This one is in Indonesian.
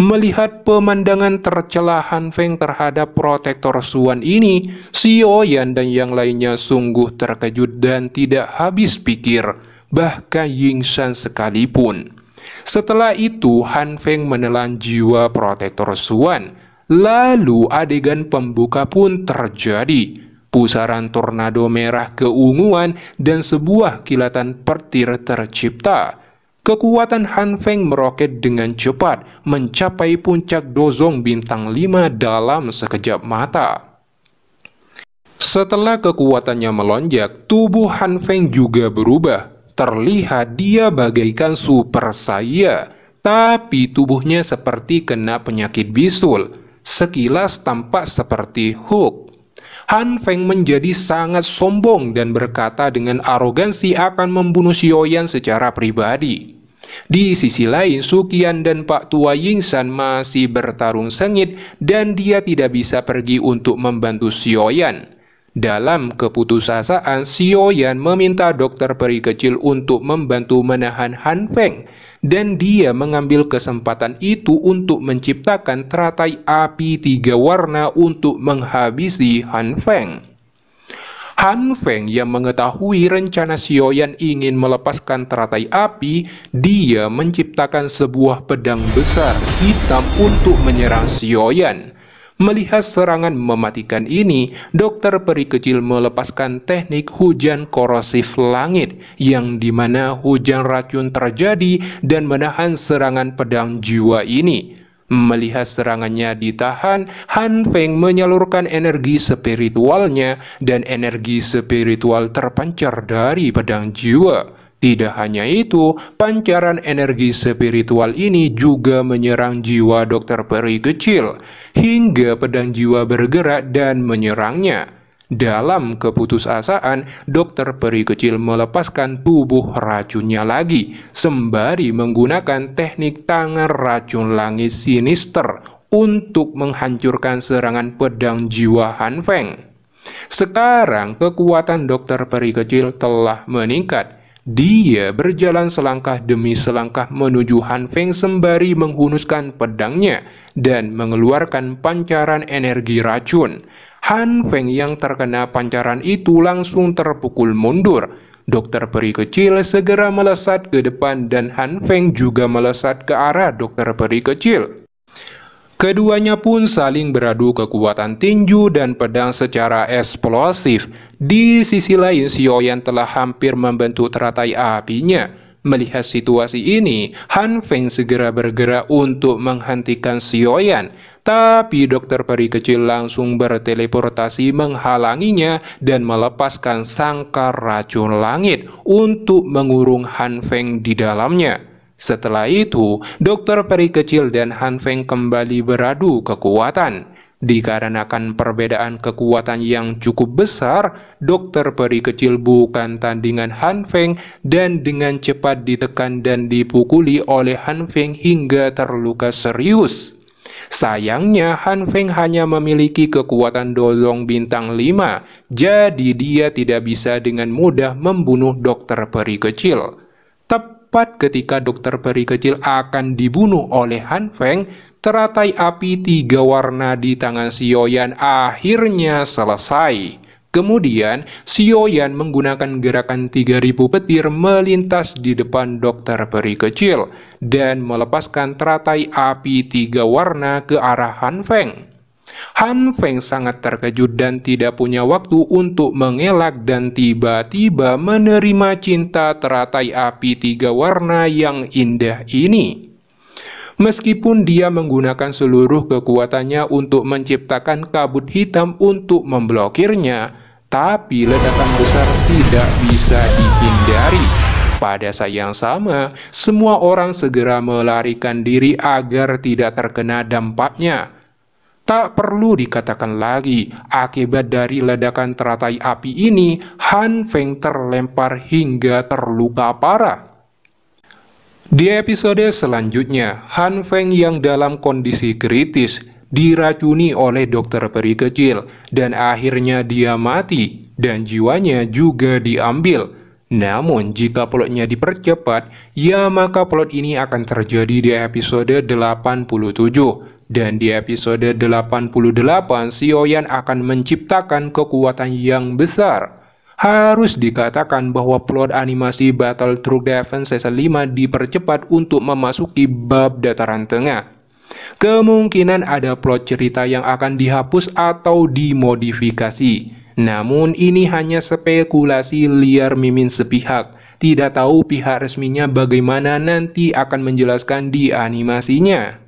Melihat pemandangan tercela Han Feng terhadap protektor Suan ini, si Oyan dan yang lainnya sungguh terkejut dan tidak habis pikir, bahkan Ying Shan sekalipun. Setelah itu, Han Feng menelan jiwa protektor Suan. Lalu adegan pembuka pun terjadi. Pusaran tornado merah keunguan dan sebuah kilatan petir tercipta. Kekuatan Han Feng meroket dengan cepat, mencapai puncak dozong bintang 5 dalam sekejap mata. Setelah kekuatannya melonjak, tubuh Han Feng juga berubah. Terlihat dia bagaikan super saya, tapi tubuhnya seperti kena penyakit bisul. Sekilas tampak seperti Hulk. Han Feng menjadi sangat sombong dan berkata dengan arogansi akan membunuh Xiaoyan secara pribadi. Di sisi lain, Sukian dan Pak Tua Yingsan masih bertarung sengit dan dia tidak bisa pergi untuk membantu Xiaoyan. Dalam keputusasaan, Xiaoyan meminta dokter peri kecil untuk membantu menahan Han Feng dan dia mengambil kesempatan itu untuk menciptakan teratai api tiga warna untuk menghabisi Han Feng. Han Feng yang mengetahui rencana Xiaoyan ingin melepaskan teratai api, dia menciptakan sebuah pedang besar hitam untuk menyerang Xiaoyan. Melihat serangan mematikan ini, dokter peri kecil melepaskan teknik hujan korosif langit, yang di mana hujan racun terjadi dan menahan serangan pedang jiwa ini. Melihat serangannya ditahan, Han Feng menyalurkan energi spiritualnya dan energi spiritual terpancar dari pedang jiwa. Tidak hanya itu, pancaran energi spiritual ini juga menyerang jiwa dokter peri kecil, hingga pedang jiwa bergerak dan menyerangnya. Dalam keputusasaan, dokter peri kecil melepaskan tubuh racunnya lagi, sembari menggunakan teknik tangan racun langit sinister untuk menghancurkan serangan pedang jiwa Han Feng. Sekarang kekuatan dokter peri kecil telah meningkat. Dia berjalan selangkah demi selangkah menuju Han Feng sembari menghunuskan pedangnya dan mengeluarkan pancaran energi racun. Han Feng yang terkena pancaran itu langsung terpukul mundur. Dokter peri kecil segera melesat ke depan dan Han Feng juga melesat ke arah dokter peri kecil. Keduanya pun saling beradu kekuatan tinju dan pedang secara eksplosif. Di sisi lain, Xiaoyan telah hampir membentuk teratai apinya. Melihat situasi ini, Han Feng segera bergerak untuk menghentikan Xiaoyan. Tapi dokter peri kecil langsung berteleportasi menghalanginya dan melepaskan sangkar racun langit untuk mengurung Han Feng di dalamnya. Setelah itu, dokter peri kecil dan Han Feng kembali beradu kekuatan. Dikarenakan perbedaan kekuatan yang cukup besar, dokter peri kecil bukan tandingan Han Feng dan dengan cepat ditekan dan dipukuli oleh Han Feng hingga terluka serius. Sayangnya Han Feng hanya memiliki kekuatan dolong bintang 5, jadi dia tidak bisa dengan mudah membunuh dokter peri kecil. Tepat ketika dokter peri kecil akan dibunuh oleh Han Feng, teratai api tiga warna di tangan Xiaoyan akhirnya selesai. Kemudian, Xiaoyan menggunakan gerakan 3000 petir melintas di depan dokter peri kecil dan melepaskan teratai api tiga warna ke arah Han Feng. Han Feng sangat terkejut dan tidak punya waktu untuk mengelak dan tiba-tiba menerima cinta teratai api tiga warna yang indah ini. Meskipun dia menggunakan seluruh kekuatannya untuk menciptakan kabut hitam untuk memblokirnya, tapi ledakan besar tidak bisa dihindari. Pada saat yang sama, semua orang segera melarikan diri agar tidak terkena dampaknya. Tak perlu dikatakan lagi, akibat dari ledakan teratai api ini, Han Feng terlempar hingga terluka parah. Di episode selanjutnya, Han Feng yang dalam kondisi kritis diracuni oleh dokter peri kecil dan akhirnya dia mati dan jiwanya juga diambil. Namun, jika plotnya dipercepat, ya maka plot ini akan terjadi di episode 87. Dan di episode 88, si Oyan akan menciptakan kekuatan yang besar. Harus dikatakan bahwa plot animasi Battle Truck Defense Season 5 dipercepat untuk memasuki bab dataran tengah. Kemungkinan ada plot cerita yang akan dihapus atau dimodifikasi. Namun ini hanya spekulasi liar mimin sepihak. Tidak tahu pihak resminya bagaimana nanti akan menjelaskan di animasinya.